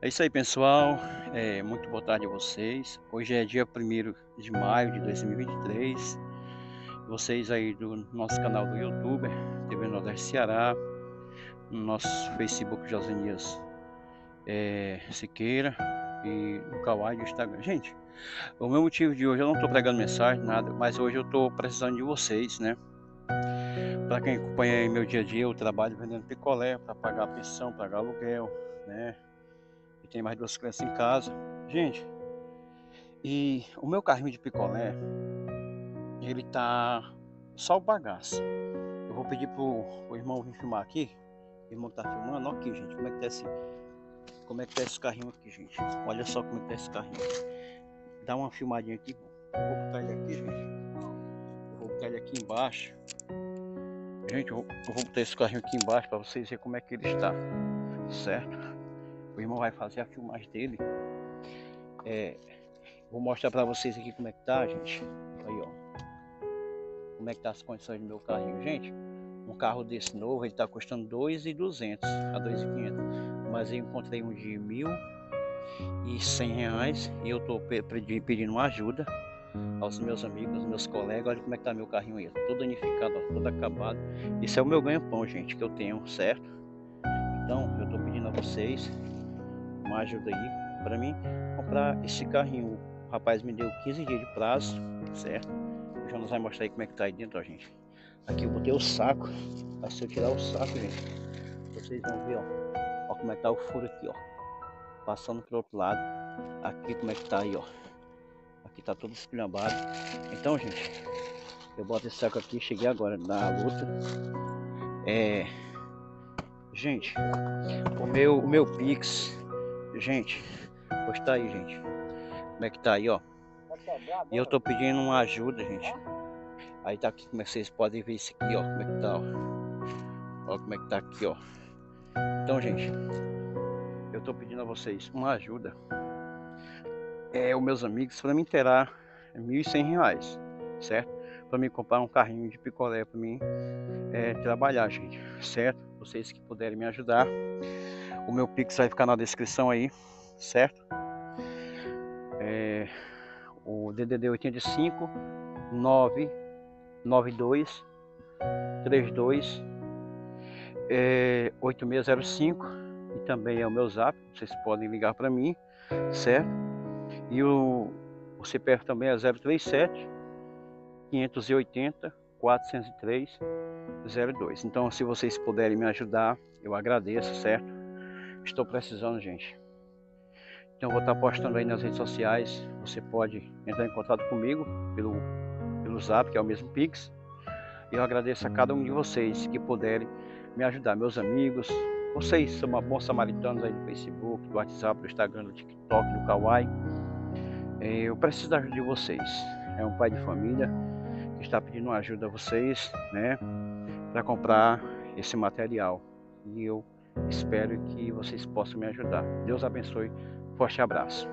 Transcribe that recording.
É isso aí, pessoal. É, muito boa tarde a vocês. Hoje é dia 1 de maio de 2023. Vocês aí do nosso canal do YouTube, TV Nordeste Ceará, no nosso Facebook Josenias é, Siqueira e no Kawaii do Instagram. Gente, o meu motivo de hoje, eu não estou pregando mensagem, nada, mas hoje eu estou precisando de vocês, né? Para quem acompanha meu dia a dia, eu trabalho vendendo picolé para pagar a pensão, pagar aluguel, né? Tem mais duas crianças em casa. Gente, e o meu carrinho de picolé, ele tá só o bagaço. Eu vou pedir pro, pro irmão vir filmar aqui. O irmão tá filmando, aqui, gente, como é que tá esse. Como é que tá esse carrinho aqui, gente? Olha só como é que tá esse carrinho. Dá uma filmadinha aqui. vou botar ele aqui, gente. Eu vou botar ele aqui embaixo. Gente, eu vou botar esse carrinho aqui embaixo para vocês verem como é que ele está. Certo? O irmão vai fazer a filmagem dele. É, vou mostrar para vocês aqui como é que tá, gente. Aí, ó. Como é que tá as condições do meu carrinho, gente. Um carro desse novo, ele tá custando 2.200 a 2.500. Mas eu encontrei um de mil e cem reais e eu tô pedindo uma ajuda aos meus amigos, meus colegas. Olha como é que tá meu carrinho aí, todo danificado, todo acabado. Esse é o meu ganha-pão, gente, que eu tenho, certo? Então, eu tô pedindo a vocês uma ajuda aí para mim comprar esse carrinho. O rapaz me deu 15 dias de prazo, certo? O Jonas vai mostrar aí como é que tá aí dentro, ó, gente. Aqui eu botei o saco. Tá, se eu tirar o saco, gente, vocês vão ver, ó. Ó como é que tá o furo aqui, ó. Passando pro outro lado. Aqui como é que tá aí, ó. Aqui tá todo esculhambado. Então, gente, eu boto esse saco aqui, cheguei agora na luta. É. Gente, o meu, o meu Pix Gente, pois tá aí, gente. Como é que tá aí, ó. E eu tô pedindo uma ajuda, gente. Aí tá aqui, como é que vocês podem ver isso aqui, ó. Como é que tá, ó. Ó como é que tá aqui, ó. Então, gente, eu tô pedindo a vocês uma ajuda. É, os meus amigos, para me inteirar R$ 1.100, certo? Para me comprar um carrinho de picolé para mim é, trabalhar, gente, certo? Vocês que puderem me ajudar. O meu Pix vai ficar na descrição aí, certo? É, o DDD 85 992 32 é, 8605 e também é o meu zap, vocês podem ligar para mim, certo? E o, o CPF também é 037 580 403 02. Então, se vocês puderem me ajudar, eu agradeço, certo? Estou precisando, gente. Então, vou estar postando aí nas redes sociais. Você pode entrar em contato comigo pelo, pelo zap, que é o mesmo Pix. Eu agradeço a cada um de vocês que puderem me ajudar, meus amigos. Vocês são bons samaritanos aí do Facebook, do WhatsApp, do Instagram, do TikTok, do Kawaii. É, eu preciso da ajuda de vocês. É um pai de família que está pedindo ajuda a vocês, né, para comprar esse material. E eu Espero que vocês possam me ajudar. Deus abençoe. Forte abraço.